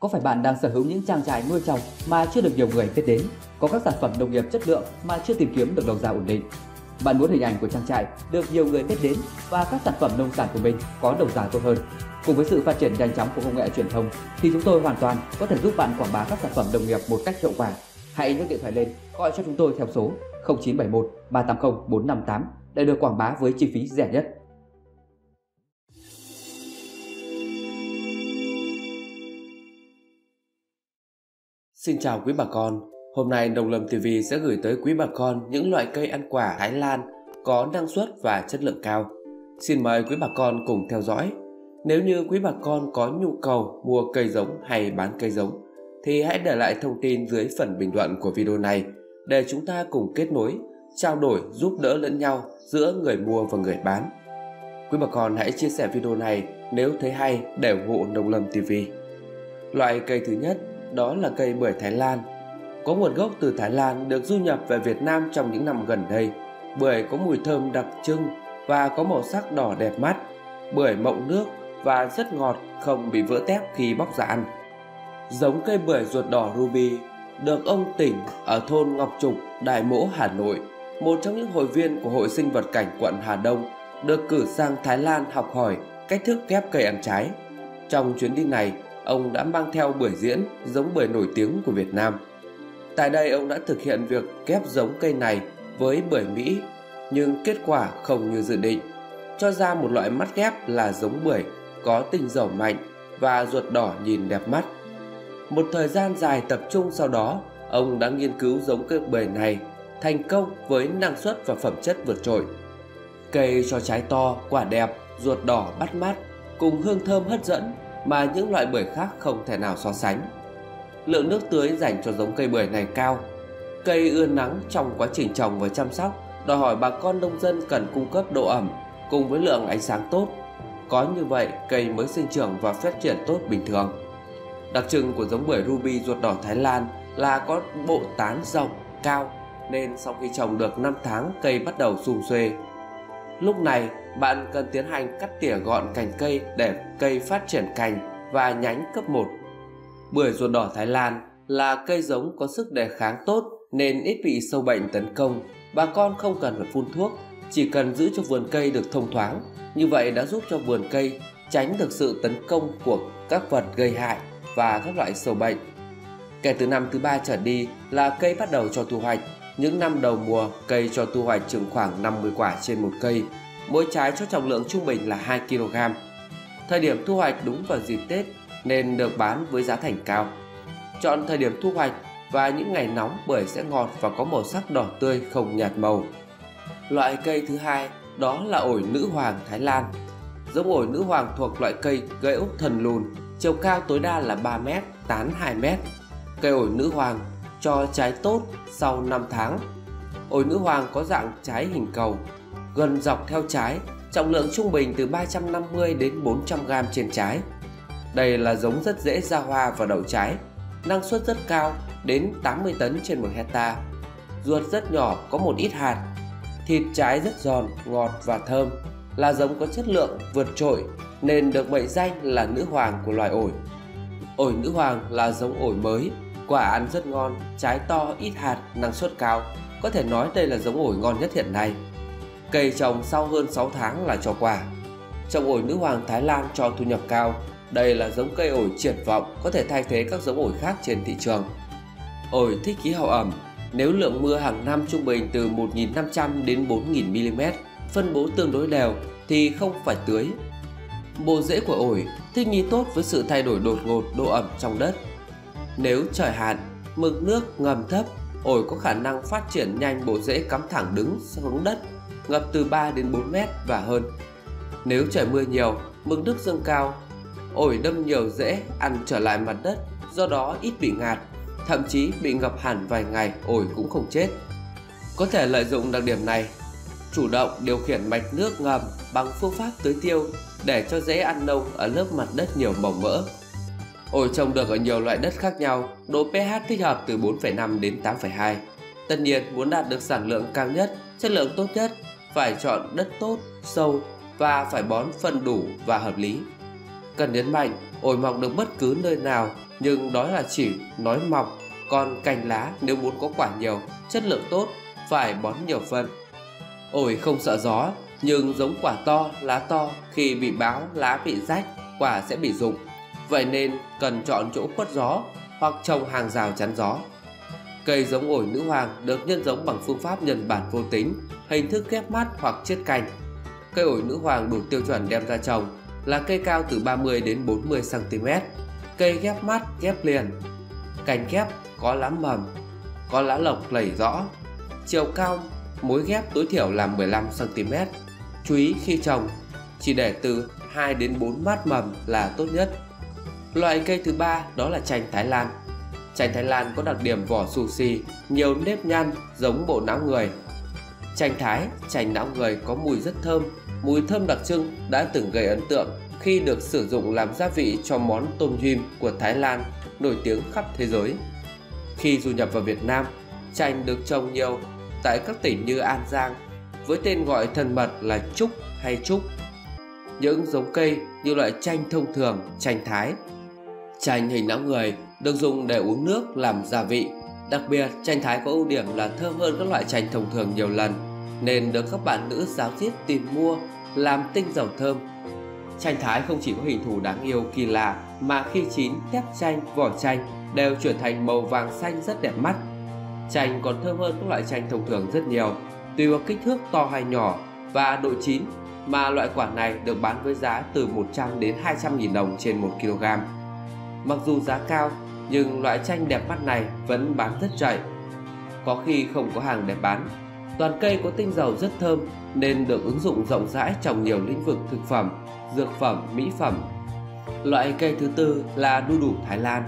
Có phải bạn đang sở hữu những trang trại nuôi trồng mà chưa được nhiều người biết đến? Có các sản phẩm nông nghiệp chất lượng mà chưa tìm kiếm được đầu ra ổn định? Bạn muốn hình ảnh của trang trại được nhiều người biết đến và các sản phẩm nông sản của mình có đầu ra tốt hơn? Cùng với sự phát triển nhanh chóng của công nghệ truyền thông thì chúng tôi hoàn toàn có thể giúp bạn quảng bá các sản phẩm nông nghiệp một cách hiệu quả. Hãy nhấc điện thoại lên, gọi cho chúng tôi theo số 0971 380 458 để được quảng bá với chi phí rẻ nhất. Xin chào quý bà con, hôm nay Nông Lâm TV sẽ gửi tới quý bà con những loại cây ăn quả Thái Lan có năng suất và chất lượng cao. Xin mời quý bà con cùng theo dõi. Nếu như quý bà con có nhu cầu mua cây giống hay bán cây giống thì hãy để lại thông tin dưới phần bình luận của video này để chúng ta cùng kết nối, trao đổi giúp đỡ lẫn nhau giữa người mua và người bán. Quý bà con hãy chia sẻ video này nếu thấy hay để ủng hộ Nông Lâm TV. Loại cây thứ nhất đó là cây bưởi Thái Lan. Có nguồn gốc từ Thái Lan được du nhập về Việt Nam trong những năm gần đây. Bưởi có mùi thơm đặc trưng và có màu sắc đỏ đẹp mắt. Bưởi mọng nước và rất ngọt, không bị vỡ tép khi bóc ra ăn. Giống cây bưởi ruột đỏ ruby được ông tỉnh ở thôn Ngọc Trục, Đại Mỗ, Hà Nội, một trong những hội viên của Hội Sinh vật cảnh quận Hà Đông, được cử sang Thái Lan học hỏi cách thức ghép cây ăn trái. Trong chuyến đi này, ông đã mang theo bưởi diễn giống bưởi nổi tiếng của Việt Nam. Tại đây ông đã thực hiện việc ghép giống cây này với bưởi Mỹ, nhưng kết quả không như dự định. Cho ra một loại mắt ghép là giống bưởi có tinh dầu mạnh và ruột đỏ nhìn đẹp mắt. Một thời gian dài tập trung sau đó, ông đã nghiên cứu giống cây bưởi này thành công với năng suất và phẩm chất vượt trội. Cây cho trái to, quả đẹp, ruột đỏ bắt mắt, cùng hương thơm hấp dẫn mà những loại bưởi khác không thể nào so sánh. Lượng nước tưới dành cho giống cây bưởi này cao. Cây ưa nắng trong quá trình trồng và chăm sóc, đòi hỏi bà con nông dân cần cung cấp độ ẩm cùng với lượng ánh sáng tốt. Có như vậy, cây mới sinh trưởng và phát triển tốt bình thường. Đặc trưng của giống bưởi ruby ruột đỏ Thái Lan là có bộ tán rộng, cao, nên sau khi trồng được 5 tháng cây bắt đầu sum xuê. Lúc này, bạn cần tiến hành cắt tỉa gọn cành cây để cây phát triển cành và nhánh cấp 1. Bưởi ruột đỏ Thái Lan là cây giống có sức đề kháng tốt nên ít bị sâu bệnh tấn công. Bà con không cần phải phun thuốc, chỉ cần giữ cho vườn cây được thông thoáng. Như vậy đã giúp cho vườn cây tránh được sự tấn công của các vật gây hại và các loại sâu bệnh. Kể từ năm thứ ba trở đi là cây bắt đầu cho thu hoạch. Những năm đầu mùa, cây cho thu hoạch chừng khoảng 50 quả trên một cây mỗi trái cho trọng lượng trung bình là 2 kg. Thời điểm thu hoạch đúng vào dịp Tết nên được bán với giá thành cao. Chọn thời điểm thu hoạch và những ngày nóng bưởi sẽ ngọt và có màu sắc đỏ tươi không nhạt màu. Loại cây thứ hai đó là ổi nữ hoàng Thái Lan. Giống ổi nữ hoàng thuộc loại cây gây úc thần lùn, chiều cao tối đa là 3 m, tán 2 m. Cây ổi nữ hoàng cho trái tốt sau 5 tháng. Ổi nữ hoàng có dạng trái hình cầu, gần dọc theo trái, trọng lượng trung bình từ 350 đến 400 g trên trái. Đây là giống rất dễ ra hoa và đậu trái, năng suất rất cao đến 80 tấn trên 1 hecta. Ruột rất nhỏ có một ít hạt, thịt trái rất giòn, ngọt và thơm, là giống có chất lượng vượt trội nên được mệnh danh là nữ hoàng của loài ổi. Ổi nữ hoàng là giống ổi mới, quả ăn rất ngon, trái to, ít hạt, năng suất cao. Có thể nói đây là giống ổi ngon nhất hiện nay. Cây trồng sau hơn 6 tháng là cho quả. Trồng ổi nữ hoàng Thái Lan cho thu nhập cao. Đây là giống cây ổi triển vọng có thể thay thế các giống ổi khác trên thị trường. Ổi thích khí hậu ẩm, nếu lượng mưa hàng năm trung bình từ 1.500 đến 4.000 mm, phân bố tương đối đều thì không phải tưới. Bộ rễ của ổi thích nghi tốt với sự thay đổi đột ngột độ ẩm trong đất. Nếu trời hạn, mực nước ngầm thấp, ổi có khả năng phát triển nhanh bộ rễ cắm thẳng đứng xuống đất ngập từ 3 đến 4 mét và hơn. Nếu trời mưa nhiều, mực nước dâng cao, ổi đâm nhiều rễ ăn trở lại mặt đất, do đó ít bị ngạt, thậm chí bị ngập hẳn vài ngày ổi cũng không chết. Có thể lợi dụng đặc điểm này, chủ động điều khiển mạch nước ngầm bằng phương pháp tưới tiêu để cho rễ ăn nông ở lớp mặt đất nhiều mỏng mỡ. Ổi trồng được ở nhiều loại đất khác nhau, độ pH thích hợp từ 4,5 đến 8,2. Tất nhiên, muốn đạt được sản lượng cao nhất, chất lượng tốt nhất phải chọn đất tốt, sâu và phải bón phân đủ và hợp lý. Cần nhấn mạnh, ổi mọc được bất cứ nơi nào nhưng đó là chỉ nói mọc, còn cành lá nếu muốn có quả nhiều, chất lượng tốt, phải bón nhiều phân. Ổi không sợ gió, nhưng giống quả to, lá to khi bị báo lá bị rách, quả sẽ bị rụng. Vậy nên cần chọn chỗ khuất gió hoặc trồng hàng rào chắn gió. Cây giống ổi nữ hoàng được nhân giống bằng phương pháp nhân bản vô tính, hình thức ghép mắt hoặc chiết cành. Cây ổi nữ hoàng đủ tiêu chuẩn đem ra trồng là cây cao từ 30 đến 40 cm, cây ghép mắt ghép liền. Cành ghép có lá mầm, có lá lộc lẩy rõ, chiều cao mối ghép tối thiểu là 15 cm. Chú ý khi trồng, chỉ để từ 2 đến 4 mát mầm là tốt nhất. Loại cây thứ ba đó là chanh Thái Lan. Chanh Thái Lan có đặc điểm vỏ xù xì, nhiều nếp nhăn giống bộ não người. Chanh Thái, chanh não người có mùi rất thơm, mùi thơm đặc trưng đã từng gây ấn tượng khi được sử dụng làm gia vị cho món tôm yum của Thái Lan nổi tiếng khắp thế giới. Khi du nhập vào Việt Nam, chanh được trồng nhiều tại các tỉnh như An Giang với tên gọi thân mật là trúc hay trúc. Những giống cây như loại chanh thông thường, chanh thái. Chanh hình não người được dùng để uống nước làm gia vị. Đặc biệt, chanh thái có ưu điểm là thơm hơn các loại chanh thông thường nhiều lần, nên được các bạn nữ giáo diết tìm mua làm tinh dầu thơm. Chanh thái không chỉ có hình thù đáng yêu kỳ lạ mà khi chín, tép chanh, vỏ chanh đều chuyển thành màu vàng xanh rất đẹp mắt. Chanh còn thơm hơn các loại chanh thông thường rất nhiều, tùy vào kích thước to hay nhỏ và độ chín mà loại quả này được bán với giá từ 100 đến 200 nghìn đồng trên 1 kg. Mặc dù giá cao, nhưng loại chanh đẹp mắt này vẫn bán rất chạy. Có khi không có hàng để bán. Toàn cây có tinh dầu rất thơm nên được ứng dụng rộng rãi trong nhiều lĩnh vực thực phẩm, dược phẩm, mỹ phẩm. Loại cây thứ tư là đu đủ Thái Lan.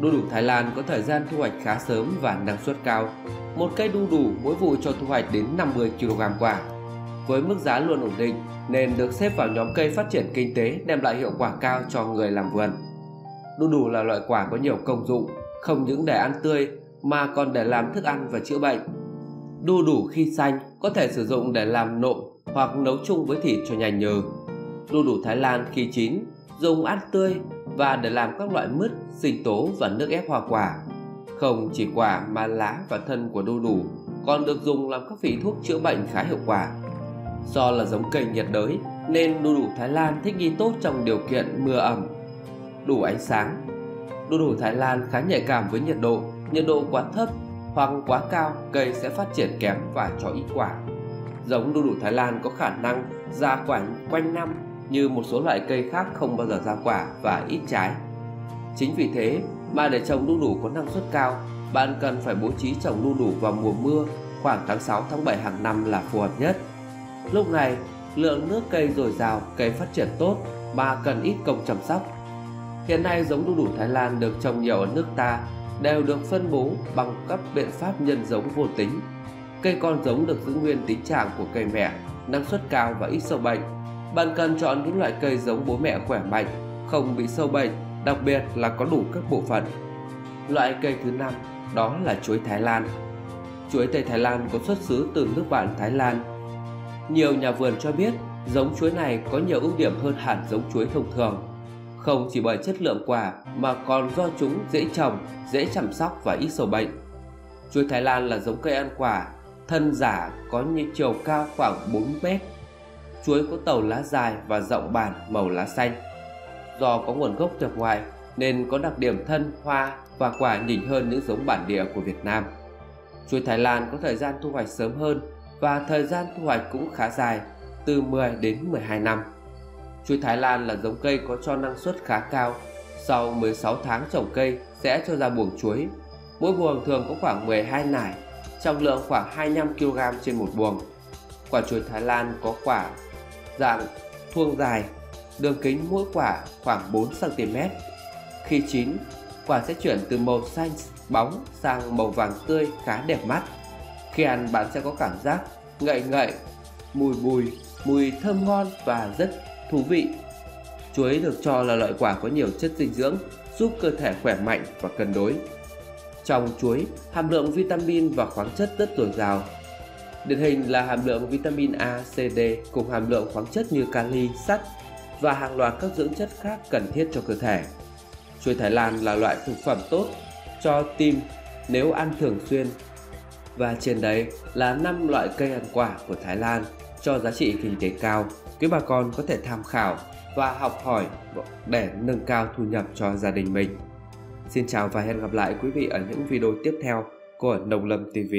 Đu đủ Thái Lan có thời gian thu hoạch khá sớm và năng suất cao. Một cây đu đủ mỗi vụ cho thu hoạch đến 50 kg quả. Với mức giá luôn ổn định nên được xếp vào nhóm cây phát triển kinh tế đem lại hiệu quả cao cho người làm vườn. Đu đủ là loại quả có nhiều công dụng, không những để ăn tươi mà còn để làm thức ăn và chữa bệnh. Đu đủ khi xanh có thể sử dụng để làm nộm hoặc nấu chung với thịt cho nhanh nhừ. Đu đủ Thái Lan khi chín dùng ăn tươi và để làm các loại mứt, sinh tố và nước ép hoa quả. Không chỉ quả mà lá và thân của đu đủ còn được dùng làm các vị thuốc chữa bệnh khá hiệu quả. Do là giống cây nhiệt đới nên đu đủ Thái Lan thích nghi tốt trong điều kiện mưa ẩm, đủ ánh sáng. Đu đủ Thái Lan khá nhạy cảm với nhiệt độ, nhiệt độ quá thấp hoặc quá cao cây sẽ phát triển kém và cho ít quả. Giống đu đủ Thái Lan có khả năng ra quả quanh năm như một số loại cây khác không bao giờ ra quả và ít trái. Chính vì thế mà để trồng đu đủ có năng suất cao, bạn cần phải bố trí trồng đu đủ vào mùa mưa khoảng tháng 6 tháng 7 hàng năm là phù hợp nhất. Lúc này, lượng nước cây dồi dào, cây phát triển tốt mà cần ít công chăm sóc. Hiện nay giống đu đủ Thái Lan được trồng nhiều ở nước ta đều được phân bố bằng các biện pháp nhân giống vô tính. Cây con giống được giữ nguyên tính trạng của cây mẹ, năng suất cao và ít sâu bệnh. Bạn cần chọn những loại cây giống bố mẹ khỏe mạnh, không bị sâu bệnh, đặc biệt là có đủ các bộ phận. Loại cây thứ năm đó là chuối Thái Lan. Chuối tây Thái Lan có xuất xứ từ nước bạn Thái Lan. Nhiều nhà vườn cho biết giống chuối này có nhiều ưu điểm hơn hẳn giống chuối thông thường. Không chỉ bởi chất lượng quả mà còn do chúng dễ trồng, dễ chăm sóc và ít sâu bệnh. Chuối Thái Lan là giống cây ăn quả, thân giả có như chiều cao khoảng 4 mét. Chuối có tàu lá dài và rộng bản màu lá xanh. Do có nguồn gốc nhập ngoài nên có đặc điểm thân, hoa và quả nhỉnh hơn những giống bản địa của Việt Nam. Chuối Thái Lan có thời gian thu hoạch sớm hơn và thời gian thu hoạch cũng khá dài, từ 10 đến 12 năm. Chuối Thái Lan là giống cây có cho năng suất khá cao. Sau 16 tháng trồng cây sẽ cho ra buồng chuối. Mỗi buồng thường có khoảng 12 nải, trọng lượng khoảng 25 kg trên một buồng. Quả chuối Thái Lan có quả dạng thuông dài, đường kính mỗi quả khoảng 4 cm. Khi chín, quả sẽ chuyển từ màu xanh bóng sang màu vàng tươi khá đẹp mắt. Khi ăn bạn sẽ có cảm giác ngậy ngậy, mùi bùi, mùi thơm ngon và rất thú vị. Chuối được cho là loại quả có nhiều chất dinh dưỡng, giúp cơ thể khỏe mạnh và cân đối. Trong chuối, hàm lượng vitamin và khoáng chất rất dồi dào. Điển hình là hàm lượng vitamin A, C, D cùng hàm lượng khoáng chất như kali, sắt và hàng loạt các dưỡng chất khác cần thiết cho cơ thể. Chuối Thái Lan là loại thực phẩm tốt cho tim nếu ăn thường xuyên. Và trên đây là 5 loại cây ăn quả của Thái Lan cho giá trị kinh tế cao. Quý bà con có thể tham khảo và học hỏi để nâng cao thu nhập cho gia đình mình. Xin chào và hẹn gặp lại quý vị ở những video tiếp theo của Nông Lâm TV.